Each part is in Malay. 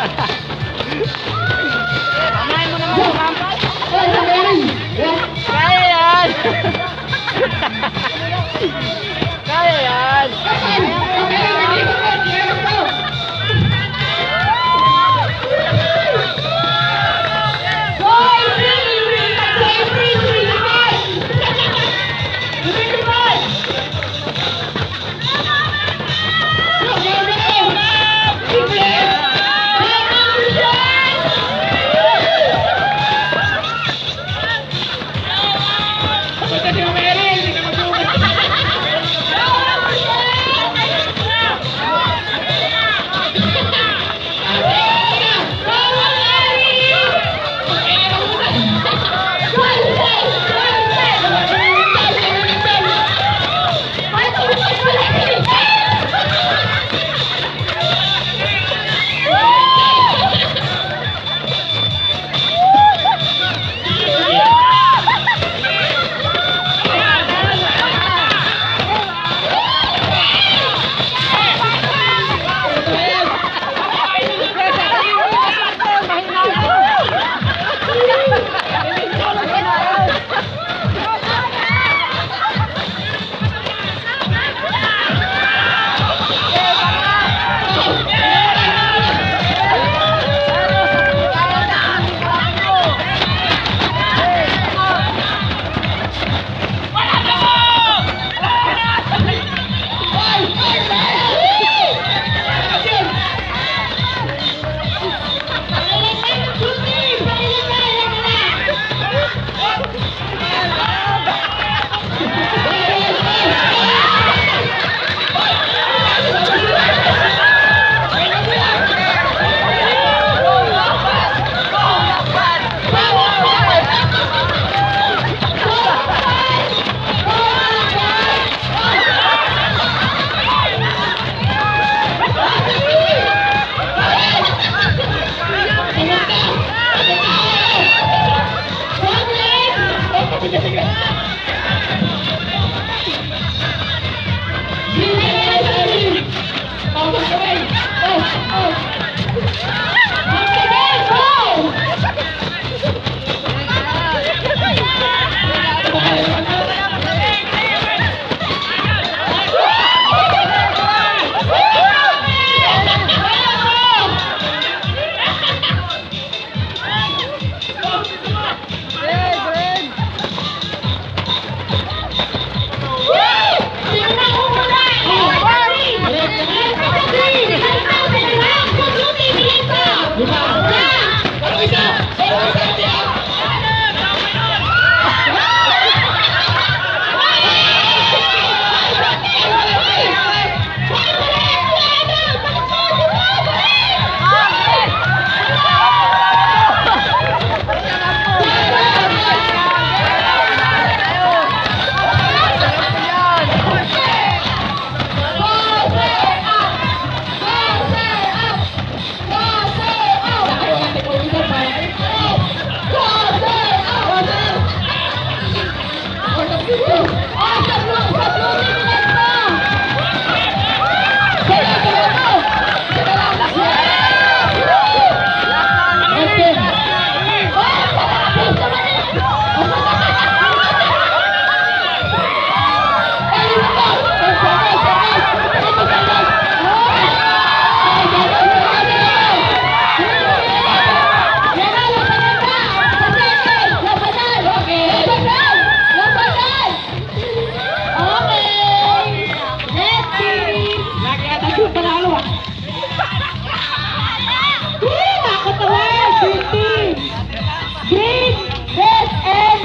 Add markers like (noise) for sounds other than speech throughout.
ha (laughs) ha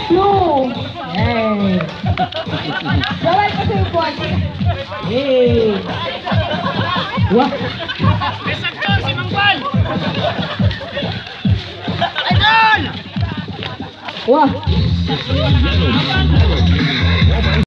two. Hey. Jalan ke sini, buat. Hey. What? Wah.